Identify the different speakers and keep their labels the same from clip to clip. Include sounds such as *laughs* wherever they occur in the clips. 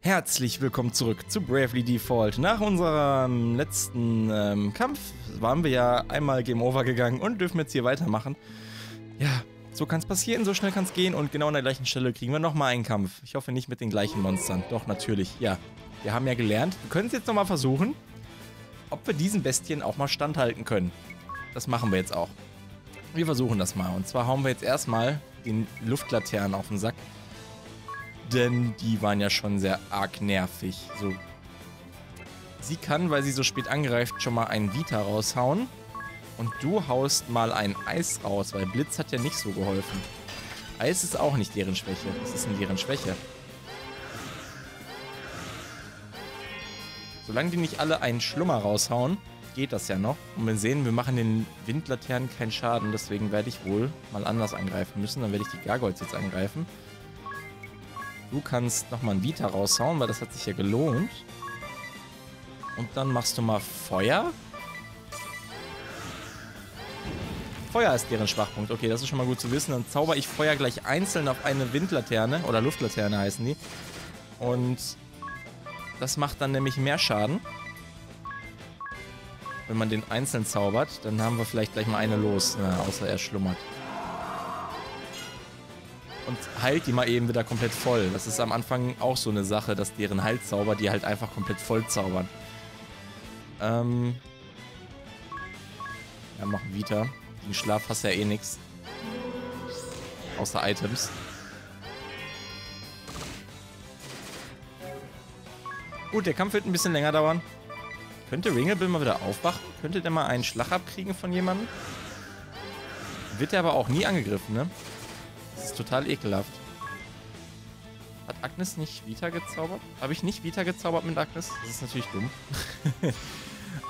Speaker 1: Herzlich willkommen zurück zu Bravely Default. Nach unserem letzten ähm, Kampf waren wir ja einmal Game Over gegangen und dürfen jetzt hier weitermachen. Ja, so kann es passieren, so schnell kann es gehen und genau an der gleichen Stelle kriegen wir nochmal einen Kampf. Ich hoffe nicht mit den gleichen Monstern. Doch, natürlich, ja. Wir haben ja gelernt, wir können es jetzt nochmal versuchen, ob wir diesen Bestien auch mal standhalten können. Das machen wir jetzt auch. Wir versuchen das mal. Und zwar hauen wir jetzt erstmal den Luftlaternen auf den Sack. Denn die waren ja schon sehr arg nervig. So. Sie kann, weil sie so spät angreift, schon mal einen Vita raushauen. Und du haust mal ein Eis raus, weil Blitz hat ja nicht so geholfen. Eis ist auch nicht deren Schwäche. Was ist denn deren Schwäche? Solange die nicht alle einen Schlummer raushauen, geht das ja noch. Und wir sehen, wir machen den Windlaternen keinen Schaden. Deswegen werde ich wohl mal anders angreifen müssen. Dann werde ich die Gargoyles jetzt angreifen. Du kannst nochmal ein Vita raushauen, weil das hat sich ja gelohnt. Und dann machst du mal Feuer. Feuer ist deren Schwachpunkt. Okay, das ist schon mal gut zu wissen. Dann zauber ich Feuer gleich einzeln auf eine Windlaterne. Oder Luftlaterne heißen die. Und das macht dann nämlich mehr Schaden. Wenn man den einzeln zaubert, dann haben wir vielleicht gleich mal eine los. Na, außer er schlummert und heilt die mal eben wieder komplett voll. Das ist am Anfang auch so eine Sache, dass deren Heilzauber die halt einfach komplett voll zaubern. Ähm. Ja, machen Vita. Den Schlaf hast ja eh nichts. Außer Items. Gut, der Kampf wird ein bisschen länger dauern. Könnte Ringelbill mal wieder aufwachen? Könnte der mal einen Schlag abkriegen von jemandem? Wird er aber auch nie angegriffen, ne? Ist total ekelhaft. Hat Agnes nicht Vita gezaubert? Habe ich nicht Vita gezaubert mit Agnes? Das ist natürlich dumm.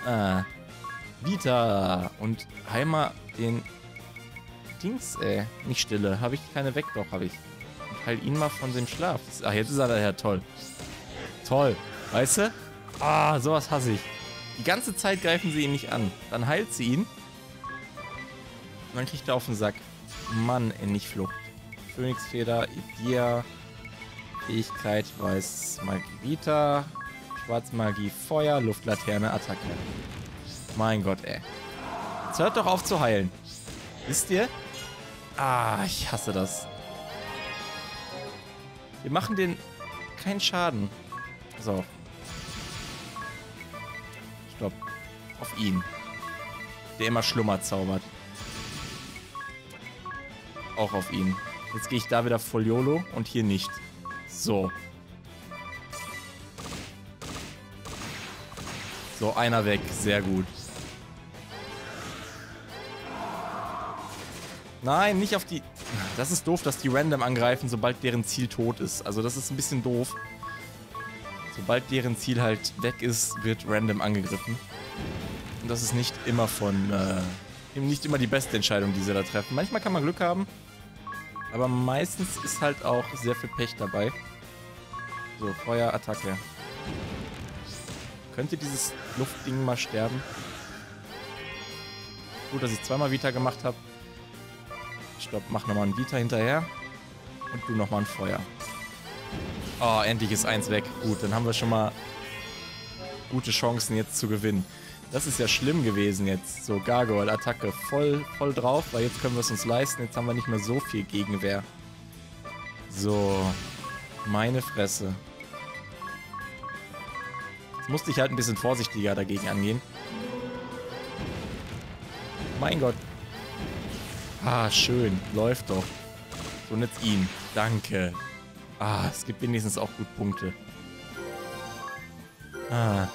Speaker 1: ah. *laughs* Vita. Und heil mal den Dings, ey. Nicht Stille. Habe ich keine weg, doch, habe ich. Und heil ihn mal von dem Schlaf. Ach, jetzt ist er daher. Toll. Toll. Weißt du? Ah, sowas hasse ich. Die ganze Zeit greifen sie ihn nicht an. Dann heilt sie ihn. Und dann kriegt er auf den Sack. Mann, nicht Flucht. Phönixfeder, Idia, Fähigkeit, Weiß Magie Vita, Schwarzmagie Feuer, Luftlaterne, Attacke. Mein Gott, ey. Jetzt hört doch auf zu heilen. Wisst ihr? Ah, ich hasse das. Wir machen den keinen Schaden. So. Stopp. Auf ihn. Der immer Schlummer zaubert. Auch auf ihn. Jetzt gehe ich da wieder voll YOLO und hier nicht. So. So, einer weg. Sehr gut. Nein, nicht auf die... Das ist doof, dass die random angreifen, sobald deren Ziel tot ist. Also das ist ein bisschen doof. Sobald deren Ziel halt weg ist, wird random angegriffen. Und das ist nicht immer von... Äh, nicht immer die beste Entscheidung, die sie da treffen. Manchmal kann man Glück haben. Aber meistens ist halt auch sehr viel Pech dabei. So, Feuerattacke. Könnte dieses Luftding mal sterben? Gut, dass ich zweimal Vita gemacht habe. Stopp, mach nochmal ein Vita hinterher. Und du nochmal ein Feuer. Oh, endlich ist eins weg. Gut, dann haben wir schon mal gute Chancen jetzt zu gewinnen. Das ist ja schlimm gewesen jetzt. So, Gargoyle-Attacke voll, voll drauf, weil jetzt können wir es uns leisten. Jetzt haben wir nicht mehr so viel Gegenwehr. So, meine Fresse. Jetzt musste ich halt ein bisschen vorsichtiger dagegen angehen. Mein Gott. Ah, schön. Läuft doch. So, und jetzt ihn. Danke. Ah, es gibt wenigstens auch gut Punkte. Ah.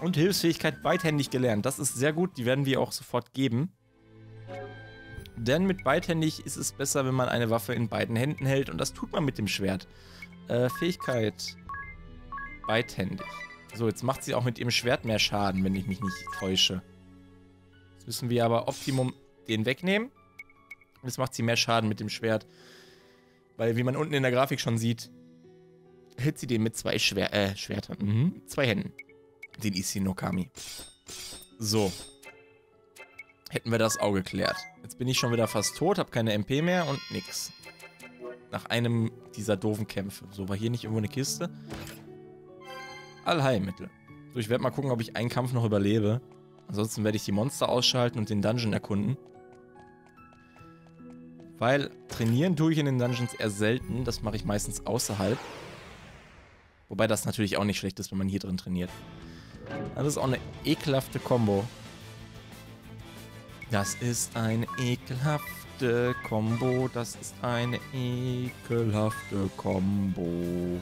Speaker 1: Und Hilfsfähigkeit beidhändig gelernt. Das ist sehr gut, die werden wir auch sofort geben. Denn mit beidhändig ist es besser, wenn man eine Waffe in beiden Händen hält. Und das tut man mit dem Schwert. Äh, Fähigkeit beidhändig. So, jetzt macht sie auch mit ihrem Schwert mehr Schaden, wenn ich mich nicht täusche. Jetzt müssen wir aber Optimum den wegnehmen. Jetzt macht sie mehr Schaden mit dem Schwert. Weil, wie man unten in der Grafik schon sieht, hält sie den mit zwei Schwer äh, Schwertern. Mhm. Zwei Händen den Isinokami. So. Hätten wir das auch geklärt. Jetzt bin ich schon wieder fast tot, habe keine MP mehr und nix. Nach einem dieser doofen Kämpfe. So, war hier nicht irgendwo eine Kiste? Allheilmittel. So, ich werde mal gucken, ob ich einen Kampf noch überlebe. Ansonsten werde ich die Monster ausschalten und den Dungeon erkunden. Weil trainieren tue ich in den Dungeons eher selten. Das mache ich meistens außerhalb. Wobei das natürlich auch nicht schlecht ist, wenn man hier drin trainiert. Das ist auch eine ekelhafte Combo. Das ist eine ekelhafte Combo. Das ist eine ekelhafte Combo.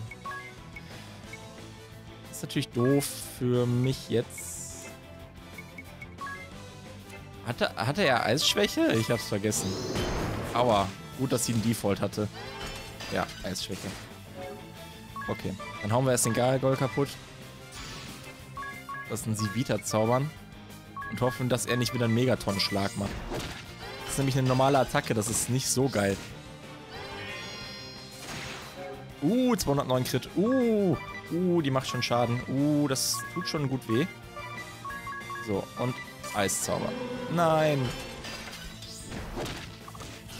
Speaker 1: Das ist natürlich doof für mich jetzt. Hatte, hatte er Eisschwäche? Ich hab's vergessen. Aua. Gut, dass sie einen Default hatte. Ja, Eisschwäche. Okay. Dann hauen wir erst den Gargol kaputt. Lassen sie Vita zaubern. Und hoffen, dass er nicht wieder einen Megaton-Schlag macht. Das ist nämlich eine normale Attacke. Das ist nicht so geil. Uh, 209 Crit. Uh, uh, die macht schon Schaden. Uh, das tut schon gut weh. So, und Eiszauber. Nein.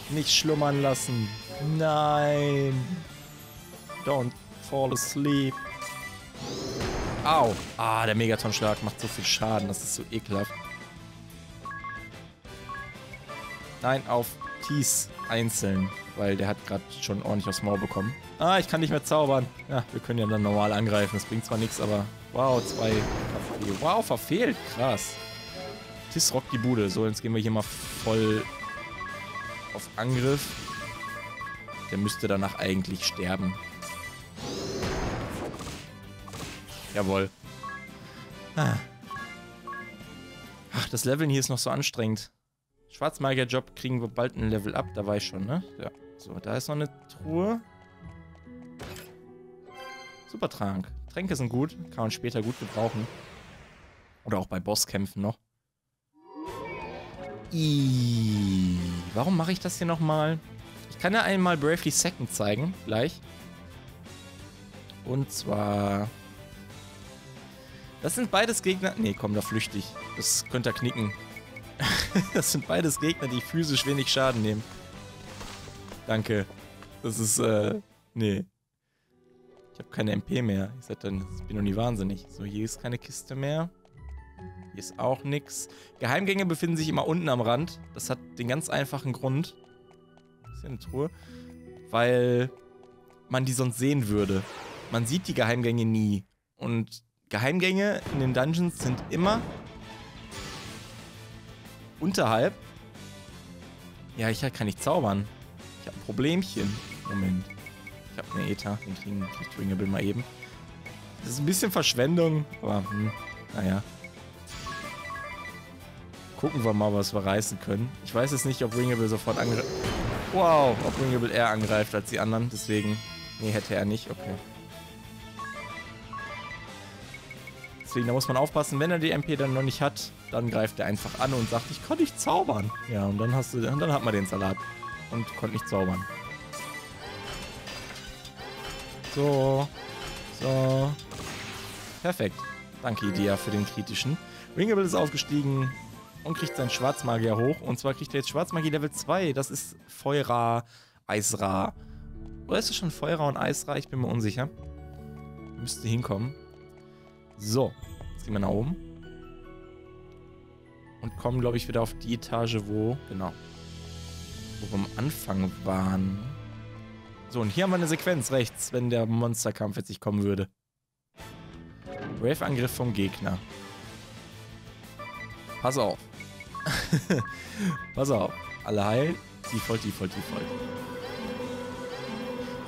Speaker 1: Nicht schlummern lassen. Nein. Don't fall asleep. Au. Ah, der Megaton-Schlag macht so viel Schaden. Das ist so ekelhaft. Nein, auf Tees einzeln. Weil der hat gerade schon ordentlich aufs Maul bekommen. Ah, ich kann nicht mehr zaubern. Ja, wir können ja dann normal angreifen. Das bringt zwar nichts, aber... Wow, zwei. Wow, verfehlt. Krass. Tis rockt die Bude. So, jetzt gehen wir hier mal voll auf Angriff. Der müsste danach eigentlich sterben. Jawohl. Ah. Ach, das Leveln hier ist noch so anstrengend. Schwarzmagier-Job kriegen wir bald ein Level up. Da war ich schon, ne? Ja. So, da ist noch eine Truhe. Supertrank. Tränke sind gut. Kann man später gut gebrauchen. Oder auch bei Bosskämpfen noch. Ii, warum mache ich das hier nochmal? Ich kann ja einmal Bravely Second zeigen, gleich. Und zwar... Das sind beides Gegner... Nee, komm, da flüchte ich. Das könnte er knicken. *laughs* das sind beides Gegner, die physisch wenig Schaden nehmen. Danke. Das ist, äh... Nee. Ich habe keine MP mehr. Ich, dann, ich bin noch nie wahnsinnig. So, hier ist keine Kiste mehr. Hier ist auch nichts. Geheimgänge befinden sich immer unten am Rand. Das hat den ganz einfachen Grund. Ist hier eine Truhe. Weil man die sonst sehen würde. Man sieht die Geheimgänge nie. Und Geheimgänge in den Dungeons sind immer unterhalb. Ja, ich kann nicht zaubern. Ich habe ein Problemchen. Moment. Ich habe eine Eta. Den kriegen kriegt Ringable mal eben. Das ist ein bisschen Verschwendung, aber hm, naja. Gucken wir mal, was wir reißen können. Ich weiß jetzt nicht, ob Ringable sofort angreift. Wow, ob Ringable eher angreift als die anderen. Deswegen, nee, hätte er nicht. Okay. Deswegen, da muss man aufpassen, wenn er die MP dann noch nicht hat, dann greift er einfach an und sagt, ich kann nicht zaubern. Ja, und dann hast du, dann hat man den Salat und konnte nicht zaubern. So, so, perfekt. Danke, Idea, für den kritischen. Ringable ist aufgestiegen und kriegt seinen Schwarzmagier hoch. Und zwar kriegt er jetzt Schwarzmagie Level 2. Das ist Feuera, Eisra. Oder ist es schon Feuera und Eisra? Ich bin mir unsicher. Müsste hinkommen. So, gehen wir nach oben. Und kommen, glaube ich, wieder auf die Etage, wo... Genau. Wo wir am Anfang waren. So, und hier haben wir eine Sequenz rechts, wenn der Monsterkampf jetzt nicht kommen würde. Brave-Angriff vom Gegner. Pass auf. *laughs* Pass auf. Alle heil. Default, Default, Default.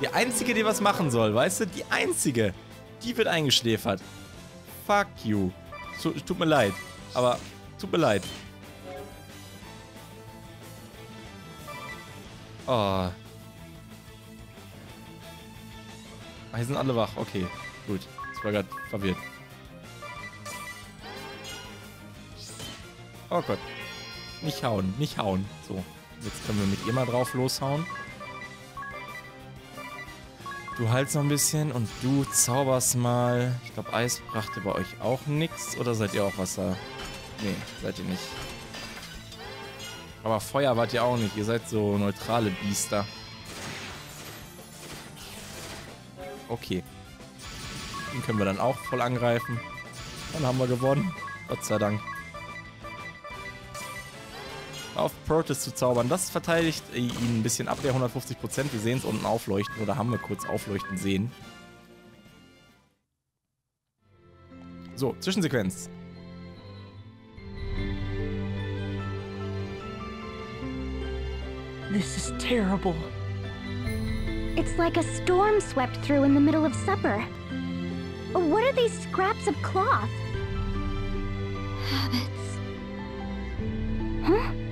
Speaker 1: Die einzige, die was machen soll, weißt du? Die einzige. Die wird eingeschläfert. Fuck you. So, tut mir leid. Aber tut mir leid. Oh. Ah, hier sind alle wach. Okay, gut. Ich war gerade verwirrt. Oh Gott. Nicht hauen, nicht hauen. So, jetzt können wir mit ihr mal drauf loshauen. Du haltst noch ein bisschen und du zauberst mal. Ich glaube, Eis brachte bei euch auch nichts. Oder seid ihr auch Wasser? Nee, seid ihr nicht. Aber Feuer wart ihr auch nicht. Ihr seid so neutrale Biester. Okay. Den können wir dann auch voll angreifen. Dann haben wir gewonnen. Gott sei Dank. Auf Protest zu zaubern. Das verteidigt ihn ein bisschen ab der 150%. Wir sehen es unten aufleuchten oder haben wir kurz aufleuchten sehen. So, Zwischensequenz.
Speaker 2: This is terrible.
Speaker 3: It's like a storm swept through in the middle of supper. What are these scraps of cloth?
Speaker 4: Habits.
Speaker 3: Huh?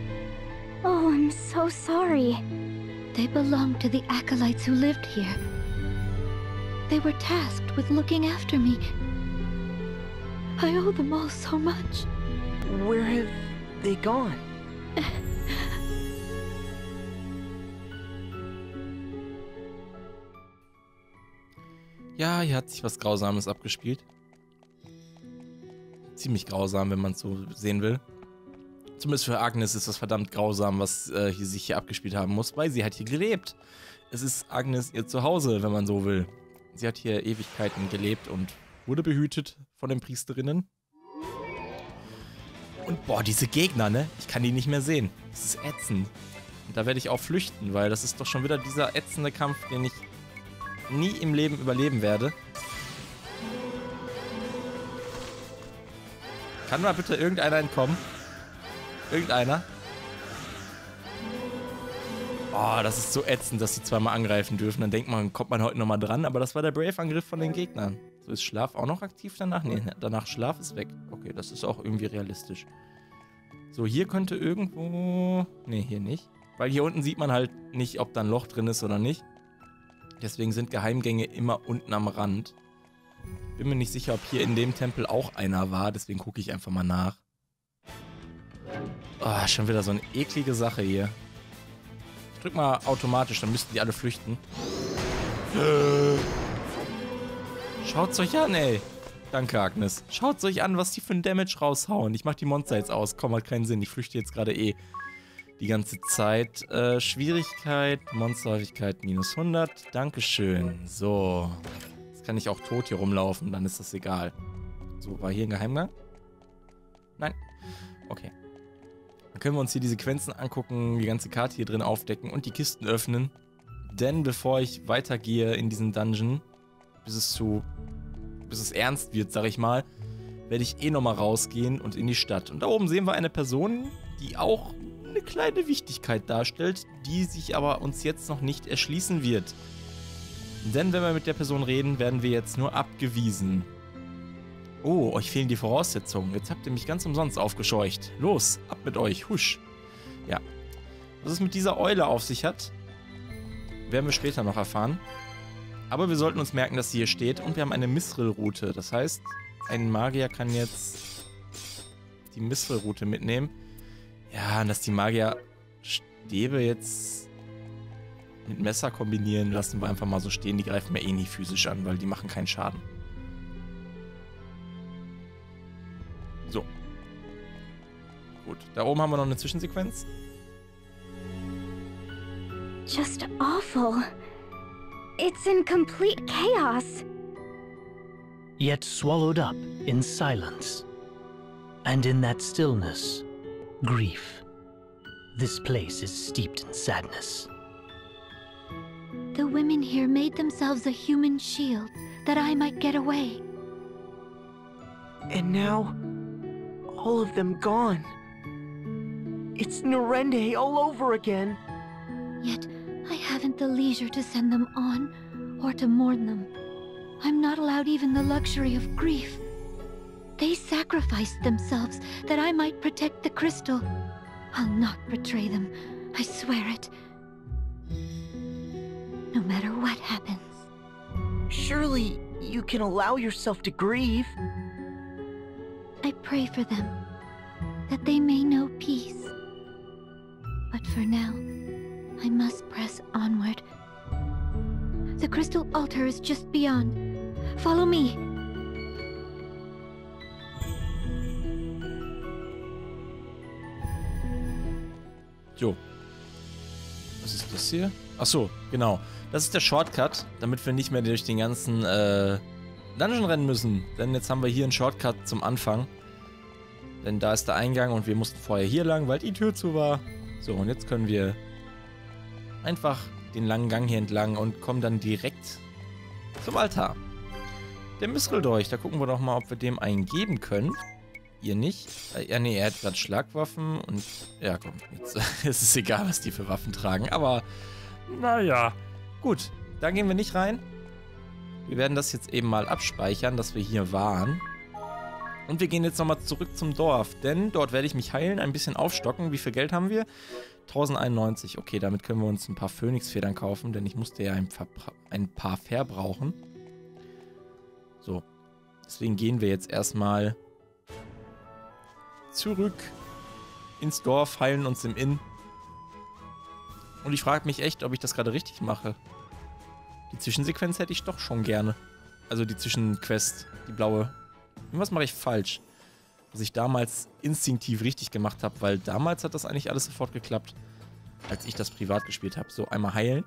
Speaker 3: I'm so sorry.
Speaker 4: They belonged to the acolytes who lived here. They were tasked with looking after me. I owe them all so much.
Speaker 2: Where have they gone? *laughs*
Speaker 1: Ja, hier hat sich was Grausames abgespielt. Ziemlich grausam, wenn man es so sehen will. Zumindest für Agnes ist das verdammt grausam, was äh, hier sich hier abgespielt haben muss, weil sie hat hier gelebt. Es ist Agnes ihr Zuhause, wenn man so will. Sie hat hier Ewigkeiten gelebt und wurde behütet von den Priesterinnen. Und boah, diese Gegner, ne? Ich kann die nicht mehr sehen. Das ist ätzend. Und da werde ich auch flüchten, weil das ist doch schon wieder dieser ätzende Kampf, den ich nie im Leben überleben werde. Kann mal bitte irgendeiner entkommen? Irgendeiner? Oh, das ist so ätzend, dass sie zweimal angreifen dürfen. Dann denkt man, kommt man heute nochmal dran. Aber das war der Brave-Angriff von den Gegnern. So, ist Schlaf auch noch aktiv danach? Nee, danach Schlaf ist weg. Okay, das ist auch irgendwie realistisch. So, hier könnte irgendwo... Nee, hier nicht. Weil hier unten sieht man halt nicht, ob da ein Loch drin ist oder nicht. Deswegen sind Geheimgänge immer unten am Rand. Bin mir nicht sicher, ob hier in dem Tempel auch einer war. Deswegen gucke ich einfach mal nach. Oh, schon wieder so eine eklige Sache hier. Ich drück mal automatisch, dann müssten die alle flüchten. Schaut's euch an, ey. Danke, Agnes. Schaut's euch an, was die für ein Damage raushauen. Ich mach die Monster jetzt aus. Komm, hat keinen Sinn. Ich flüchte jetzt gerade eh die ganze Zeit. Äh, Schwierigkeit, Monsterhäufigkeit minus 100. Dankeschön. So. Jetzt kann ich auch tot hier rumlaufen, dann ist das egal. So, war hier ein Geheimgang? Nein. Okay. Können wir uns hier die Sequenzen angucken, die ganze Karte hier drin aufdecken und die Kisten öffnen. Denn bevor ich weitergehe in diesen Dungeon, bis es zu, bis es ernst wird, sag ich mal, werde ich eh nochmal rausgehen und in die Stadt. Und da oben sehen wir eine Person, die auch eine kleine Wichtigkeit darstellt, die sich aber uns jetzt noch nicht erschließen wird. Denn wenn wir mit der Person reden, werden wir jetzt nur abgewiesen. Oh, euch fehlen die Voraussetzungen. Jetzt habt ihr mich ganz umsonst aufgescheucht. Los, ab mit euch, husch. Ja. Was es mit dieser Eule auf sich hat, werden wir später noch erfahren. Aber wir sollten uns merken, dass sie hier steht und wir haben eine Misril-Route. Das heißt, ein Magier kann jetzt die Misril-Route mitnehmen. Ja, und dass die Magier Stäbe jetzt mit Messer kombinieren, lassen wir einfach mal so stehen. Die greifen mir eh nie physisch an, weil die machen keinen Schaden. So. Gut, da oben haben wir noch eine Zwischensequenz.
Speaker 3: Just awful. It's in complete chaos.
Speaker 5: yet swallowed up in silence. And in that stillness, grief. This place is steeped in sadness.
Speaker 4: The women here made themselves a human shield that I might get away.
Speaker 2: And now, all of them gone. It's Norende all over again.
Speaker 4: Yet I haven't the leisure to send them on or to mourn them. I'm not allowed even the luxury of grief. They sacrificed themselves that I might protect the crystal. I'll not betray them. I swear it. No matter what happens.
Speaker 2: Surely you can allow yourself to grieve.
Speaker 4: I pray for them, that they may know peace. But for now, I must press onward. The crystal altar is just beyond. Follow me.
Speaker 1: Jo. Was ist das hier? Ach so, genau. Das ist der Shortcut, damit wir nicht mehr durch den ganzen äh, Dungeon rennen müssen. Denn jetzt haben wir hier einen Shortcut zum Anfang. Denn da ist der Eingang und wir mussten vorher hier lang, weil die Tür zu war. So, und jetzt können wir einfach den langen Gang hier entlang und kommen dann direkt zum Altar. Der Miskeldolch, da gucken wir doch mal, ob wir dem einen geben können. Ihr nicht? Äh, ja, nee, er hat gerade Schlagwaffen und... Ja, komm, jetzt *laughs* es ist egal, was die für Waffen tragen, aber... Naja. Gut, da gehen wir nicht rein. Wir werden das jetzt eben mal abspeichern, dass wir hier waren. Und wir gehen jetzt nochmal zurück zum Dorf, denn dort werde ich mich heilen, ein bisschen aufstocken. Wie viel Geld haben wir? 1091. Okay, damit können wir uns ein paar Phönixfedern kaufen, denn ich musste ja ein, ein paar verbrauchen. So. Deswegen gehen wir jetzt erstmal zurück ins Dorf, heilen uns im Inn. Und ich frage mich echt, ob ich das gerade richtig mache. Die Zwischensequenz hätte ich doch schon gerne. Also die Zwischenquest, die blaue. Irgendwas mache ich falsch. Was ich damals instinktiv richtig gemacht habe, weil damals hat das eigentlich alles sofort geklappt, als ich das privat gespielt habe. So, einmal heilen.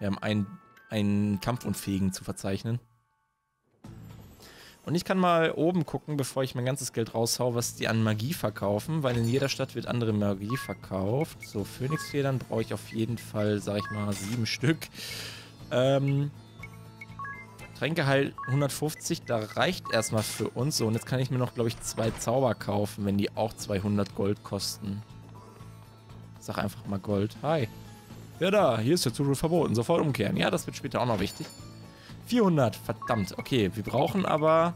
Speaker 1: Wir haben einen, einen Kampfunfähigen zu verzeichnen. Und ich kann mal oben gucken, bevor ich mein ganzes Geld raushau, was die an Magie verkaufen, weil in jeder Stadt wird andere Magie verkauft. So, Phönixfedern brauche ich auf jeden Fall, sag ich mal, sieben Stück. Ähm, Tränkeheil 150, da reicht erstmal für uns. So, und jetzt kann ich mir noch, glaube ich, zwei Zauber kaufen, wenn die auch 200 Gold kosten. Sag einfach mal Gold. Hi. Ja da, hier ist der Zuschauer verboten. Sofort umkehren. Ja, das wird später auch noch wichtig. 400, verdammt. Okay, wir brauchen aber...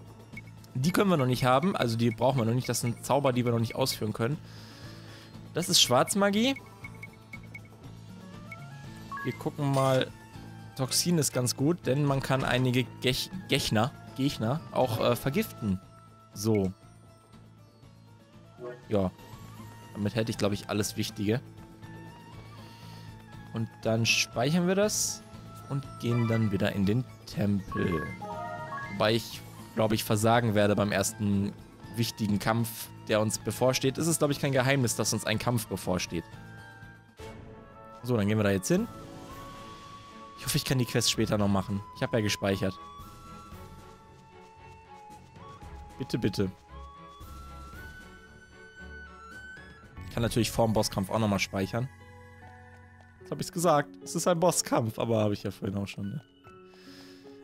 Speaker 1: Die können wir noch nicht haben, also die brauchen wir noch nicht. Das sind Zauber, die wir noch nicht ausführen können. Das ist Schwarzmagie. Wir gucken mal. Toxin ist ganz gut, denn man kann einige Gech Gegner, Gegner auch äh, vergiften. So. Ja. Damit hätte ich, glaube ich, alles Wichtige. Und dann speichern wir das und gehen dann wieder in den Tempel. Wobei ich, glaube ich, versagen werde beim ersten wichtigen Kampf, der uns bevorsteht. Es ist, glaube ich, kein Geheimnis, dass uns ein Kampf bevorsteht. So, dann gehen wir da jetzt hin. Ich hoffe, ich kann die Quest später noch machen. Ich habe ja gespeichert. Bitte, bitte. Ich kann natürlich vor dem Bosskampf auch nochmal speichern. Habe ich es gesagt. Es ist ein Bosskampf, aber habe ich ja vorhin auch schon ne?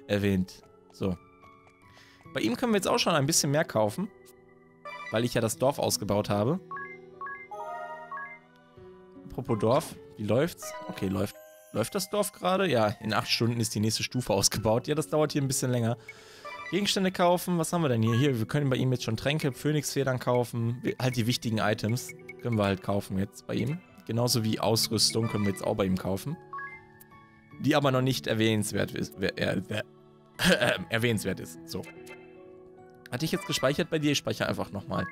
Speaker 1: erwähnt. So. Bei ihm können wir jetzt auch schon ein bisschen mehr kaufen. Weil ich ja das Dorf ausgebaut habe. Apropos Dorf, wie läuft's? Okay, läuft. Läuft das Dorf gerade? Ja, in acht Stunden ist die nächste Stufe ausgebaut. Ja, das dauert hier ein bisschen länger. Gegenstände kaufen, was haben wir denn hier? Hier, wir können bei ihm jetzt schon Tränke, Phönixfedern kaufen. Halt die wichtigen Items können wir halt kaufen jetzt bei ihm. Genauso wie Ausrüstung können wir jetzt auch bei ihm kaufen. Die aber noch nicht erwähnenswert ist. Äh, äh, äh, erwähnenswert ist. So. Hatte ich jetzt gespeichert bei dir? Ich speichere einfach nochmal.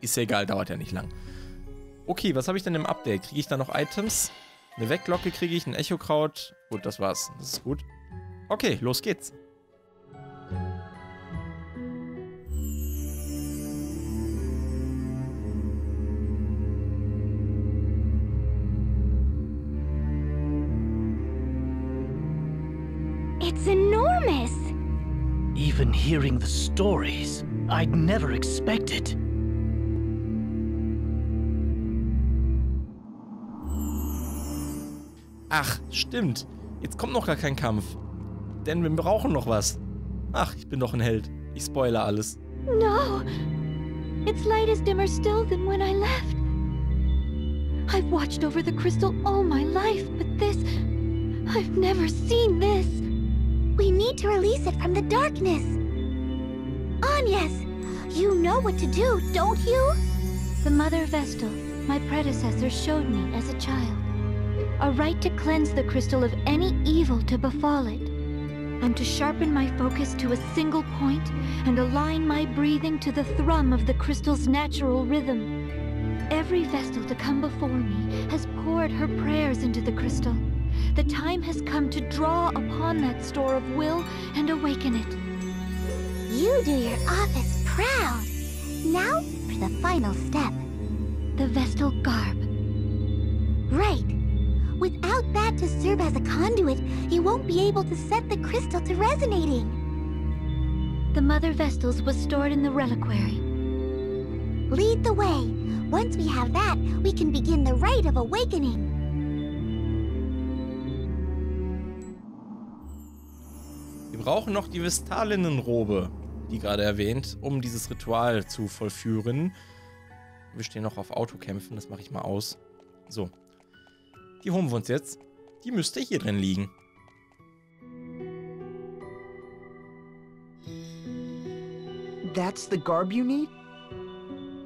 Speaker 1: Ist ja egal, dauert ja nicht lang. Okay, was habe ich denn im Update? Kriege ich da noch Items? Eine Wegglocke kriege ich, ein Echokraut. Gut, das war's. Das ist gut. Okay, los geht's.
Speaker 5: Even hearing the stories, I'd never expect it.
Speaker 1: Ach, stimmt. Jetzt kommt noch gar kein Kampf. Denn wir brauchen noch was. Ach, ich bin doch ein Held. Ich spoilere alles.
Speaker 4: No! Its light is dimmer still than when I left. I've watched over the crystal all my life, but this... I've never seen this.
Speaker 3: We need to release it from the darkness. Agnes, you know what to do, don't you?
Speaker 4: The Mother Vestal, my predecessor, showed me as a child. A right to cleanse the crystal of any evil to befall it. And to sharpen my focus to a single point and align my breathing to the thrum of the crystal's natural rhythm. Every Vestal to come before me has poured her prayers into the crystal. The time has come to draw upon that store of will and awaken it.
Speaker 3: You do your office proud. Now for the final step.
Speaker 4: The Vestal garb.
Speaker 3: Right. Without that to serve as a conduit, you won't be able to set the crystal to resonating.
Speaker 4: The Mother Vestals was stored in the reliquary.
Speaker 3: Lead the way. Once we have that, we can begin the rite of awakening.
Speaker 1: Brauchen noch die Vestalinnenrobe, die gerade erwähnt, um dieses Ritual zu vollführen. Wir stehen noch auf Autokämpfen, das mache ich mal aus. So. Die holen wir uns jetzt. Die müsste hier drin liegen.
Speaker 2: That's the garb you need?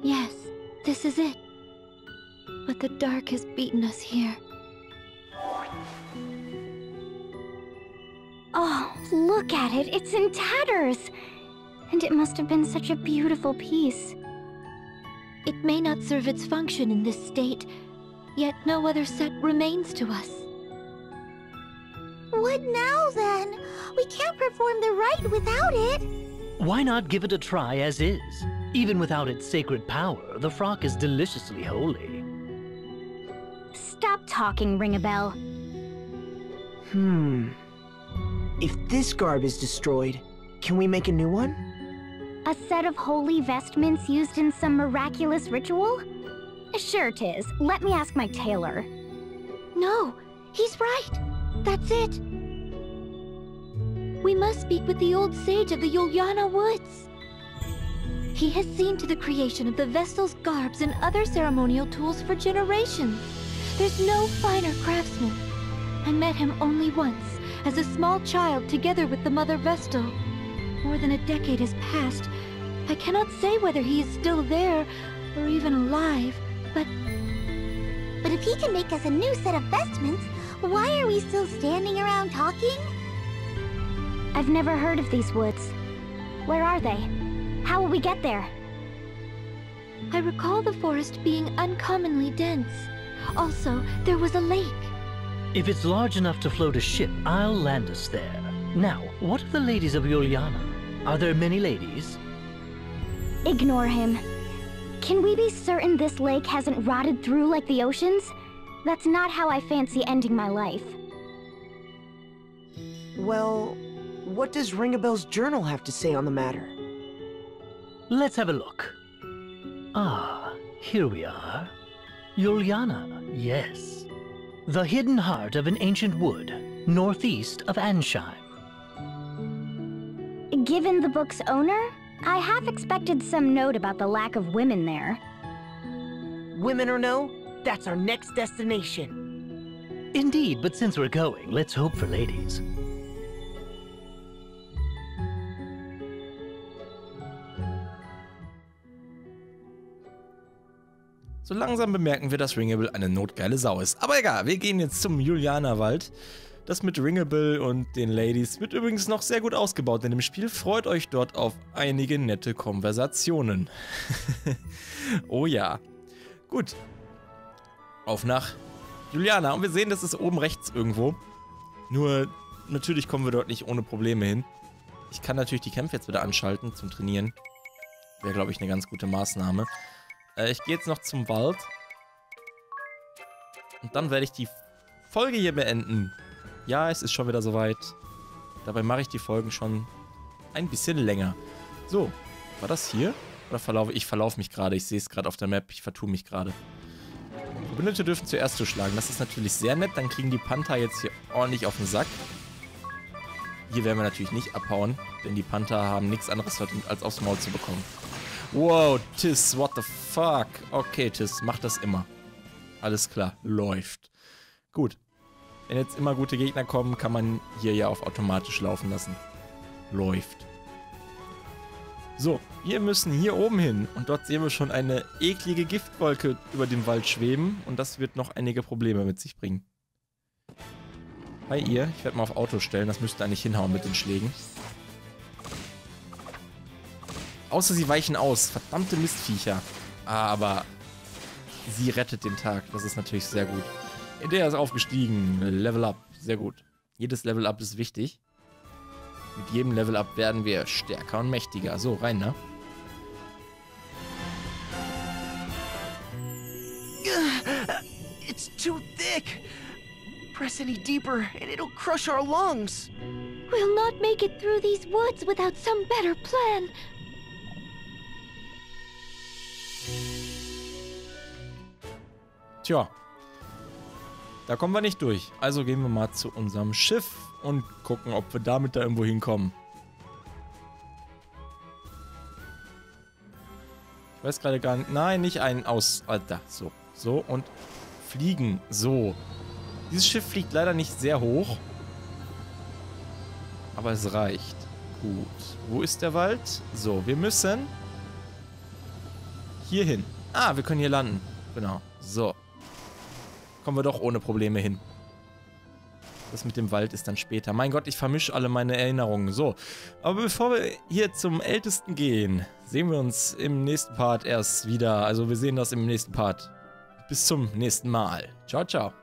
Speaker 4: Yes, this is it. But the dark has beaten us here.
Speaker 3: Look at it. It's in tatters. And it must have been such a beautiful piece.
Speaker 4: It may not serve its function in this state, yet no other set remains to us.
Speaker 3: What now then? We can't perform the rite without it.
Speaker 5: Why not give it a try as is? Even without its sacred power, the frock is deliciously holy.
Speaker 3: Stop talking, Ring a Bell.
Speaker 2: Hmm. If this garb is destroyed, can we make a new one?
Speaker 3: A set of holy vestments used in some miraculous ritual? Sure, Tiz. Let me ask my tailor.
Speaker 4: No, he's right. That's it. We must speak with the old sage of the Yuliana Woods. He has seen to the creation of the Vestal's garbs and other ceremonial tools for generations. There's no finer craftsman. I met him only once, as a small child together with the Mother Vestal. More than a decade has passed. I cannot say whether he is still there or even alive, but
Speaker 3: But if he can make us a new set of vestments, why are we still standing around talking? I've never heard of these woods. Where are they? How will we get there?
Speaker 4: I recall the forest being uncommonly dense. Also, there was a lake.
Speaker 5: If it's large enough to float a ship, I'll land us there. Now, what of the ladies of Juliana? Are there many ladies?
Speaker 3: Ignore him. Can we be certain this lake hasn't rotted through like the oceans? That's not how I fancy ending my life.
Speaker 2: Well, what does Ringabel's journal have to say on the matter?
Speaker 5: Let's have a look. Ah, here we are. Juliana, yes. The hidden heart of an ancient wood, northeast of Ansheim.
Speaker 3: Given the book's owner, I half expected some note about the lack of women there.
Speaker 2: Women or no, that's our next destination.
Speaker 5: Indeed, but since we're going, let's hope for ladies.
Speaker 1: So langsam bemerken wir, dass Ringable eine notgeile Sau ist. Aber egal, wir gehen jetzt zum Julianerwald. Das mit Ringable und den Ladies wird übrigens noch sehr gut ausgebaut in dem Spiel. Freut euch dort auf einige nette Konversationen. *laughs* oh ja. Gut. Auf nach Juliana. Und wir sehen, das ist oben rechts irgendwo. Nur, natürlich kommen wir dort nicht ohne Probleme hin. Ich kann natürlich die Kämpfe jetzt wieder anschalten zum Trainieren. Wäre, glaube ich, eine ganz gute Maßnahme. Äh, ich gehe jetzt noch zum Wald. Und dann werde ich die Folge hier beenden. Ja, es ist schon wieder soweit. Dabei mache ich die Folgen schon ein bisschen länger. So, war das hier? Oder verlaufe ich? verlaufe mich gerade. Ich sehe es gerade auf der Map. Ich vertue mich gerade. Verbündete dürfen zuerst zuschlagen. Das ist natürlich sehr nett. Dann kriegen die Panther jetzt hier ordentlich auf den Sack. Hier werden wir natürlich nicht abhauen, denn die Panther haben nichts anderes als aufs Maul zu bekommen. Wow, Tis, what the fuck? Okay, Tis, mach das immer. Alles klar, läuft. Gut. Wenn jetzt immer gute Gegner kommen, kann man hier ja auf automatisch laufen lassen. Läuft. So, wir müssen hier oben hin und dort sehen wir schon eine eklige Giftwolke über dem Wald schweben und das wird noch einige Probleme mit sich bringen. Hi ihr, ich werde mal auf Auto stellen, das müsste eigentlich hinhauen mit den Schlägen. Außer sie weichen aus. Verdammte Mistviecher. Aber sie rettet den Tag. Das ist natürlich sehr gut. Der ist aufgestiegen. Level up. Sehr gut. Jedes Level up ist wichtig. Mit jedem Level up werden wir stärker und mächtiger. So, rein, ne?
Speaker 2: It's too thick. press any deeper and it'll crush our lungs.
Speaker 4: We'll not make it through these woods without some better plan.
Speaker 1: Tja. Da kommen wir nicht durch. Also gehen wir mal zu unserem Schiff und gucken, ob wir damit da irgendwo hinkommen. Ich weiß gerade gar nicht. Nein, nicht einen aus. Alter, so. So und fliegen. So. Dieses Schiff fliegt leider nicht sehr hoch. Aber es reicht. Gut. Wo ist der Wald? So, wir müssen hier hin. Ah, wir können hier landen. Genau. So. Kommen wir doch ohne Probleme hin. Das mit dem Wald ist dann später. Mein Gott, ich vermische alle meine Erinnerungen. So, aber bevor wir hier zum Ältesten gehen, sehen wir uns im nächsten Part erst wieder. Also wir sehen das im nächsten Part. Bis zum nächsten Mal. Ciao, ciao.